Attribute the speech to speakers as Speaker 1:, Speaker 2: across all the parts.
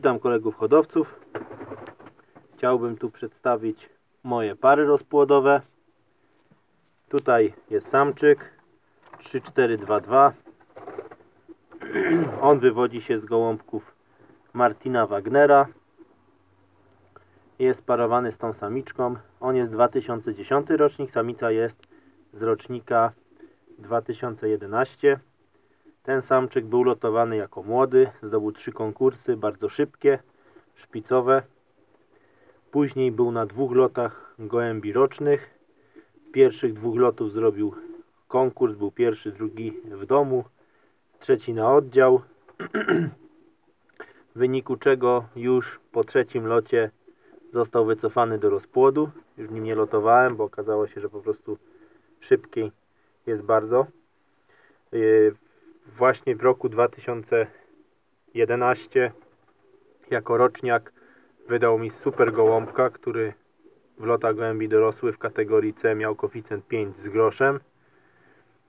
Speaker 1: Witam kolegów hodowców. Chciałbym tu przedstawić moje pary rozpłodowe. Tutaj jest samczyk 3422. On wywodzi się z gołąbków Martina Wagnera. Jest parowany z tą samiczką. On jest 2010 rocznik, samica jest z rocznika 2011. Ten samczyk był lotowany jako młody, zdobył trzy konkursy, bardzo szybkie, szpicowe. Później był na dwóch lotach gołębi rocznych. Pierwszych dwóch lotów zrobił konkurs, był pierwszy, drugi w domu, trzeci na oddział. W wyniku czego już po trzecim locie został wycofany do rozpłodu. Już nim nie lotowałem, bo okazało się, że po prostu szybkiej jest bardzo. Właśnie w roku 2011 jako roczniak wydał mi super gołąbka, który w lotach gołębi dorosłych w kategorii C miał koeficjent 5 z groszem.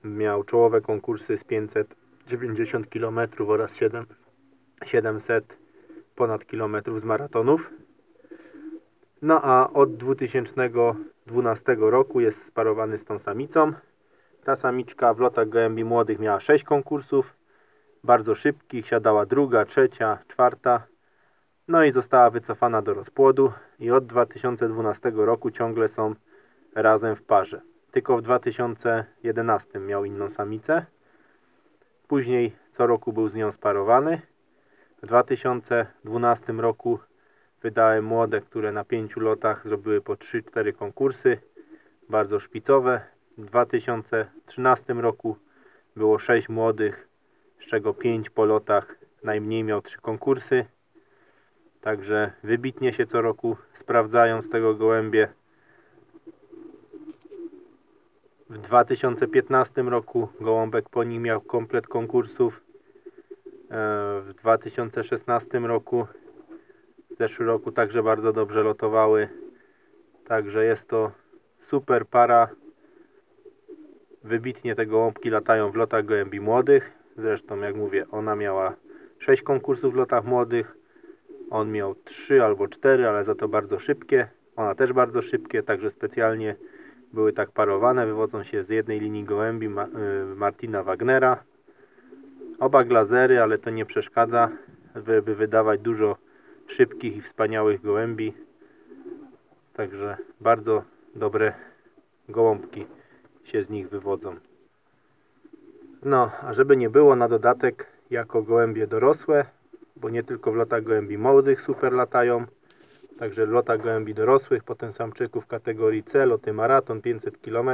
Speaker 1: Miał czołowe konkursy z 590 km oraz 7, 700 ponad kilometrów z maratonów. No a od 2012 roku jest sparowany z tą samicą. Ta samiczka w lotach gołębi młodych miała 6 konkursów, bardzo szybkich, siadała druga, trzecia, czwarta. No i została wycofana do rozpłodu i od 2012 roku ciągle są razem w parze. Tylko w 2011 miał inną samicę. Później co roku był z nią sparowany. W 2012 roku wydałem młode, które na pięciu lotach zrobiły po 3-4 konkursy. Bardzo szpicowe. W 2013 roku było 6 młodych, z czego 5 po lotach najmniej miał 3 konkursy. Także wybitnie się co roku sprawdzają z tego gołębie. W 2015 roku gołąbek po nim miał komplet konkursów. E, w 2016 roku, w zeszłym roku także bardzo dobrze lotowały. Także jest to super para Wybitnie te gołąbki latają w lotach gołębi młodych. Zresztą, jak mówię, ona miała 6 konkursów w lotach młodych. On miał 3 albo 4, ale za to bardzo szybkie. Ona też bardzo szybkie, także specjalnie były tak parowane. Wywodzą się z jednej linii gołębi y, Martina Wagnera. Oba glazery, ale to nie przeszkadza, by wydawać dużo szybkich i wspaniałych gołębi. Także bardzo dobre gołąbki się z nich wywodzą. No, a żeby nie było na dodatek jako gołębie dorosłe, bo nie tylko w lotach gołębi młodych super latają, także w lotach gołębi dorosłych, potem samczyków kategorii C, loty maraton 500 km,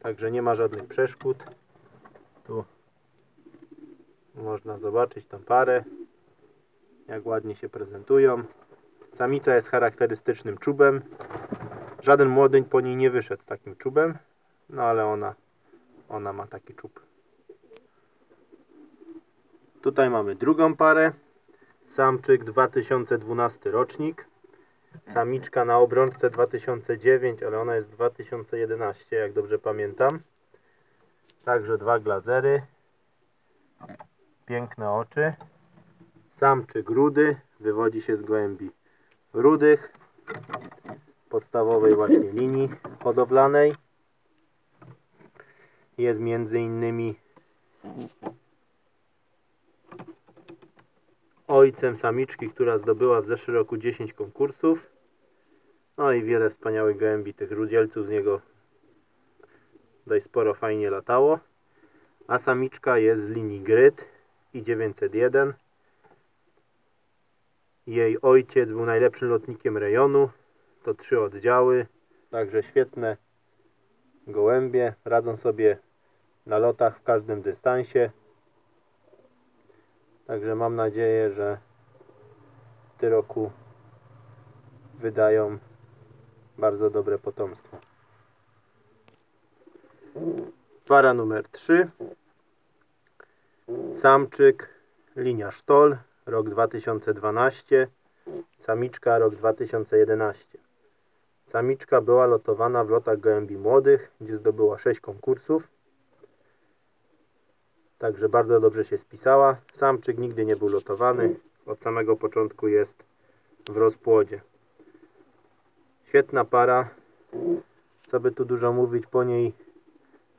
Speaker 1: także nie ma żadnych przeszkód. Tu można zobaczyć tą parę, jak ładnie się prezentują. Samica jest charakterystycznym czubem. Żaden młodyń po niej nie wyszedł takim czubem. No ale ona, ona ma taki czub. Tutaj mamy drugą parę. Samczyk 2012 rocznik. Samiczka na obrączce 2009, ale ona jest 2011, jak dobrze pamiętam. Także dwa glazery. Piękne oczy. Samczyk rudy. Wywodzi się z głębi rudych. Podstawowej właśnie linii hodowlanej jest między innymi ojcem samiczki, która zdobyła w zeszłym roku 10 konkursów. No i wiele wspaniałych gołębi, tych rudzielców z niego dość sporo fajnie latało. A samiczka jest z linii Gryt i 901. Jej ojciec był najlepszym lotnikiem rejonu. To trzy oddziały. Także świetne gołębie. Radzą sobie na lotach w każdym dystansie. Także mam nadzieję, że w tym roku wydają bardzo dobre potomstwo. Para numer 3. Samczyk, linia Sztol, rok 2012. Samiczka, rok 2011. Samiczka była lotowana w lotach gołębi młodych, gdzie zdobyła 6 konkursów. Także bardzo dobrze się spisała. Samczyk nigdy nie był lotowany. od samego początku jest w rozpłodzie. Świetna para, co by tu dużo mówić, po niej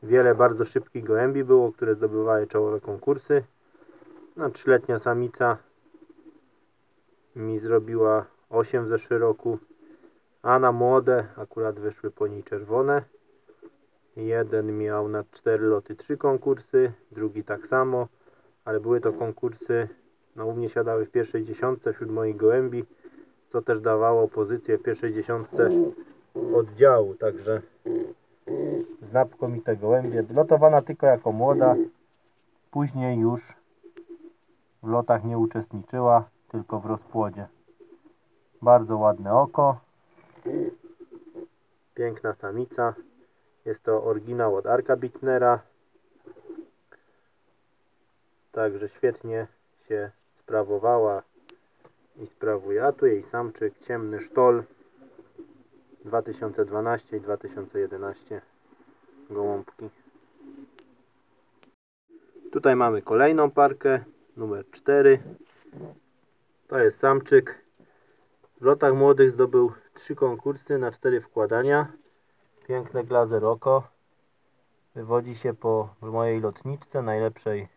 Speaker 1: wiele bardzo szybkich gołębi było, które zdobywały czołowe konkursy. No, trzyletnia samica mi zrobiła 8 w zeszłym roku, a na młode akurat wyszły po niej czerwone. Jeden miał na 4 loty 3 konkursy, drugi tak samo, ale były to konkursy, no u mnie siadały w pierwszej dziesiątce wśród moich gołębi, co też dawało pozycję w pierwszej dziesiątce oddziału, także znakomite gołębie. Lotowana tylko jako młoda, później już w lotach nie uczestniczyła, tylko w rozpłodzie. Bardzo ładne oko. Piękna samica. Jest to oryginał od Arka Bittnera. Także świetnie się sprawowała i sprawuje. A tu jej samczyk, ciemny sztol 2012 i 2011 gołąbki. Tutaj mamy kolejną parkę, numer 4. To jest samczyk. W lotach młodych zdobył 3 konkursy na 4 wkładania. Piękne glazer oko. Wywodzi się po mojej lotniczce, najlepszej.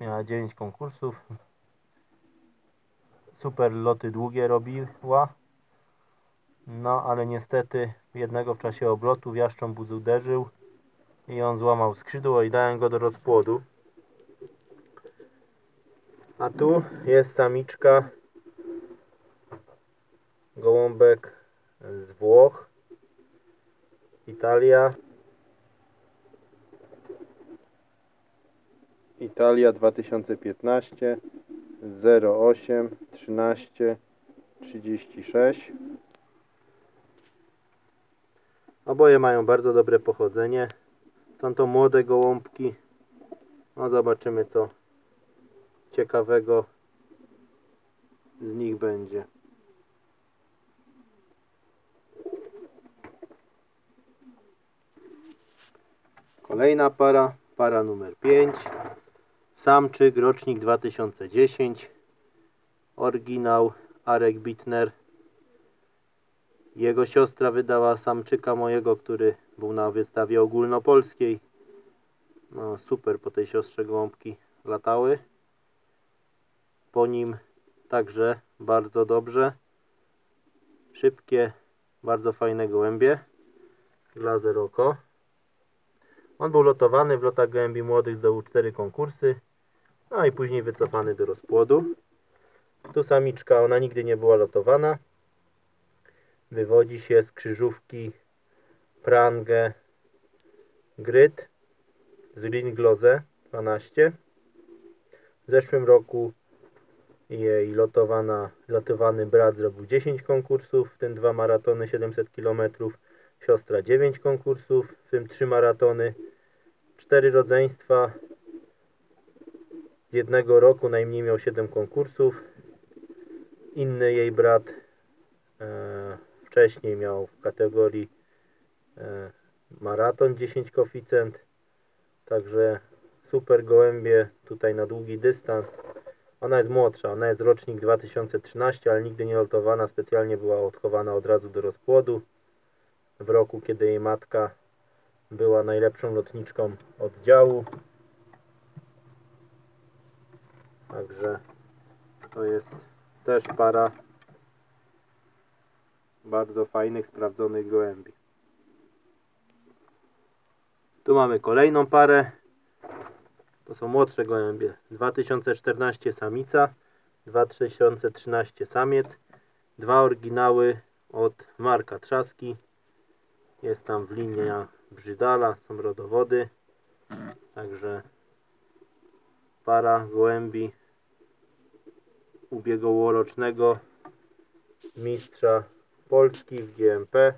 Speaker 1: Miała 9 konkursów. Super loty długie robiła. No, ale niestety jednego w czasie oblotu jaszcząb uderzył i on złamał skrzydło i dałem go do rozpłodu. A tu jest samiczka gołąbek z Włoch Italia Italia 2015 08 13 36 Oboje mają bardzo dobre pochodzenie. Są to młode gołąbki. No zobaczymy co ciekawego z nich będzie. Kolejna para, para numer 5. Samczyk, rocznik 2010. Oryginał Arek Bittner. Jego siostra wydała samczyka mojego, który był na wystawie ogólnopolskiej. No super, po tej siostrze gołąbki latały. Po nim także bardzo dobrze. Szybkie, bardzo fajne gołębie. Glazer oko. On był lotowany w lotach gołębi młodych, zdobył 4 konkursy. No i później wycofany do rozpłodu. Tu samiczka, ona nigdy nie była lotowana. Wywodzi się z krzyżówki Prange Grid z Ringlose 12. W zeszłym roku jej lotowana, lotowany brat zrobił 10 konkursów, w tym dwa maratony 700 km, siostra 9 konkursów, w tym 3 maratony, 4 rodzeństwa, z jednego roku najmniej miał 7 konkursów, inny jej brat e, wcześniej miał w kategorii e, maraton 10 koeficjent, także super gołębie tutaj na długi dystans. Ona jest młodsza, ona jest rocznik 2013, ale nigdy nie lotowana, specjalnie była odchowana od razu do rozpłodu. W roku, kiedy jej matka była najlepszą lotniczką oddziału. Także to jest też para bardzo fajnych, sprawdzonych gołębi. Tu mamy kolejną parę. To są młodsze gołębie. 2014 samica, 2013 samiec. Dwa oryginały od Marka Trzaski. Jest tam w linia Brzydala, są rodowody. Także para gołębi ubiegłorocznego mistrza Polski w GMP.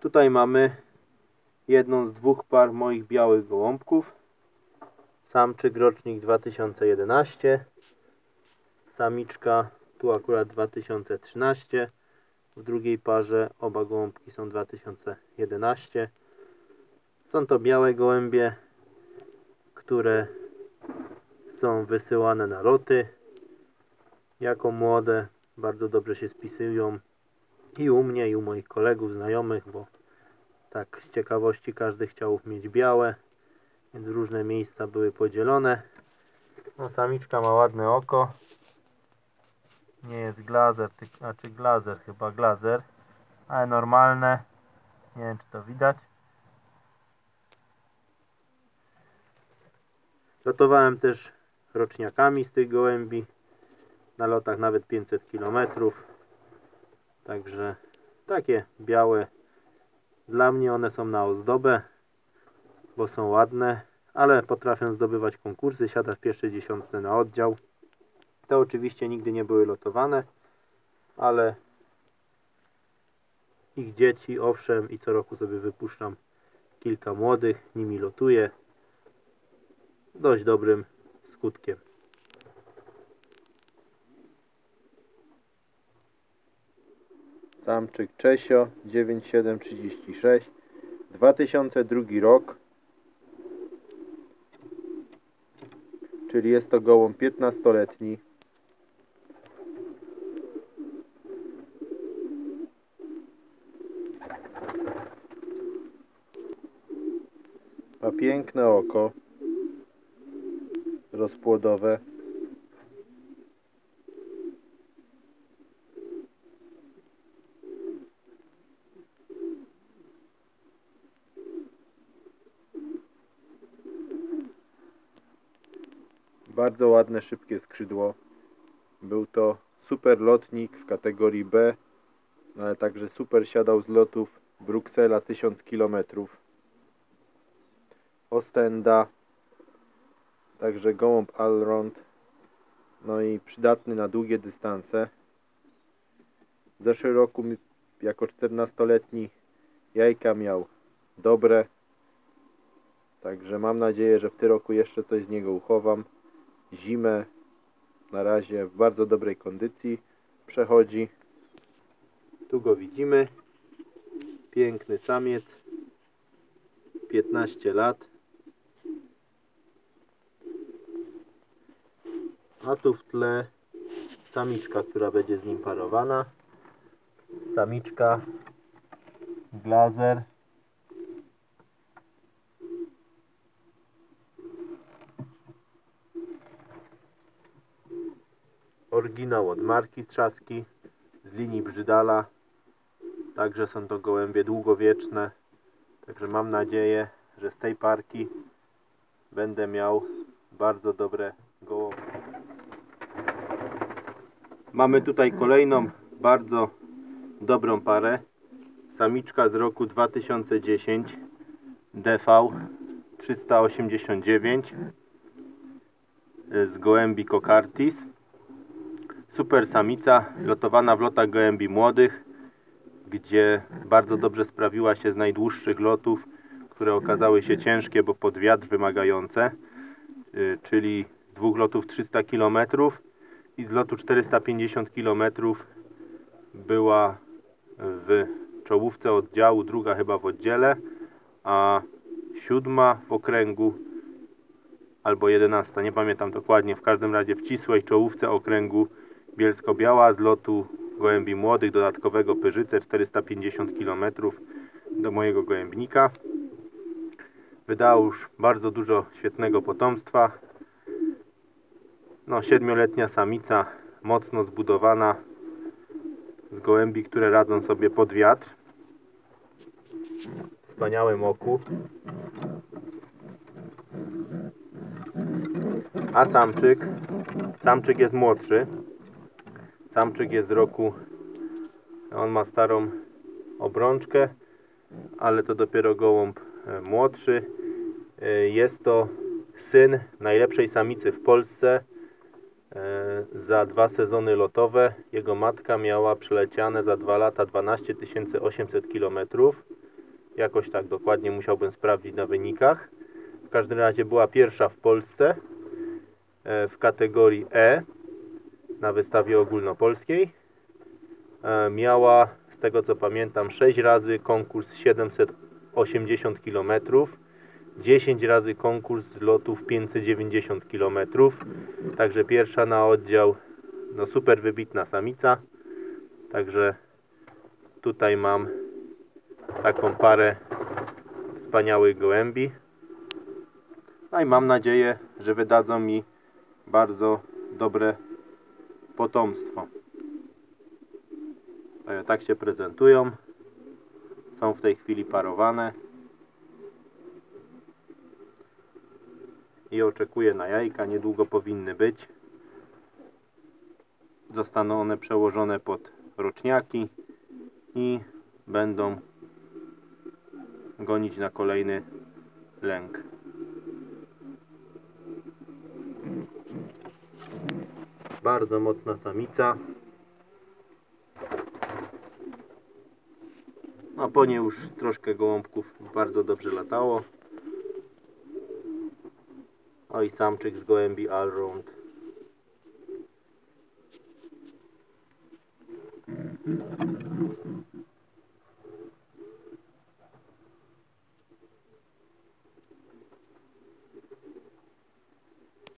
Speaker 1: Tutaj mamy jedną z dwóch par moich białych gołąbków. Samczyk rocznik 2011. Samiczka tu akurat 2013. W drugiej parze oba gołąbki są 2011. Są to białe gołębie, które są wysyłane na loty. Jako młode bardzo dobrze się spisują i u mnie, i u moich kolegów, znajomych, bo tak z ciekawości każdy chciał mieć białe, więc różne miejsca były podzielone. No samiczka ma ładne oko. Nie jest glazer, znaczy glazer, chyba glazer, ale normalne. Nie wiem czy to widać. Lotowałem też roczniakami z tych gołębi. Na lotach nawet 500 km. Także takie białe. Dla mnie one są na ozdobę, bo są ładne, ale potrafią zdobywać konkursy, siada w pierwszej dziesiątce na oddział. Te oczywiście nigdy nie były lotowane, ale ich dzieci, owszem, i co roku sobie wypuszczam kilka młodych, nimi lotuję z dość dobrym skutkiem. Samczyk Czesio 9736 2002 rok czyli jest to gołąb 15-letni ma piękne oko rozpłodowe Bardzo ładne, szybkie skrzydło. Był to super lotnik w kategorii B, no ale także super siadał z lotów Bruksela 1000 km. Ostenda, także gołąb allround, no i przydatny na długie dystanse. W zeszłym roku jako 14-letni jajka miał dobre, także mam nadzieję, że w tym roku jeszcze coś z niego uchowam zimę na razie w bardzo dobrej kondycji przechodzi. Tu go widzimy. Piękny samiec. 15 lat. A tu w tle. Samiczka, która będzie z nim parowana. Samiczka. Glazer oryginał od marki Trzaski z linii Brzydala. Także są to gołębie długowieczne. Także mam nadzieję, że z tej parki będę miał bardzo dobre gołąbki mamy tutaj kolejną bardzo dobrą parę. Samiczka z roku 2010 DV 389 z gołębi Cocartis super samica lotowana w lotach gołębi młodych gdzie bardzo dobrze sprawiła się z najdłuższych lotów które okazały się ciężkie, bo pod wiatr wymagające y, czyli dwóch lotów 300 km i z lotu 450 km była w czołówce oddziału, druga chyba w oddziale a siódma w okręgu albo jedenasta, nie pamiętam dokładnie, w każdym razie w cisłej czołówce okręgu Bielsko-Biała z lotu gołębi młodych, dodatkowego Pyrzyce 450 km do mojego gołębnika. Wydał już bardzo dużo świetnego potomstwa. No, siedmioletnia samica, mocno zbudowana z gołębi, które radzą sobie pod wiatr. W wspaniałym oku. A samczyk, samczyk jest młodszy. Samczyk jest z roku, on ma starą obrączkę, ale to dopiero gołąb e, młodszy. E, Jest to syn najlepszej samicy w Polsce za dwa sezony lotowe. Jego matka miała przeleciane za dwa lata 12 800 km. Jakoś tak dokładnie musiałbym sprawdzić na wynikach. W każdym razie była pierwsza w Polsce e, w kategorii E na wystawie ogólnopolskiej. E, Miała tego co pamiętam 6 razy konkurs 780 km 10 razy konkurs lotów 590 km także pierwsza na oddział no super wybitna samica także tutaj mam taką parę wspaniałych gołębi no i mam nadzieję, że wydadzą mi bardzo dobre potomstwo. E, Tak się prezentują. Są w tej chwili parowane. I oczekuję na jajka. Niedługo powinny być. Zostaną one przełożone pod roczniaki i będą gonić na kolejny lęk. Bardzo mocna samica. A po niej już troszkę gołąbków bardzo dobrze latało. O i samczyk z gołębi allround.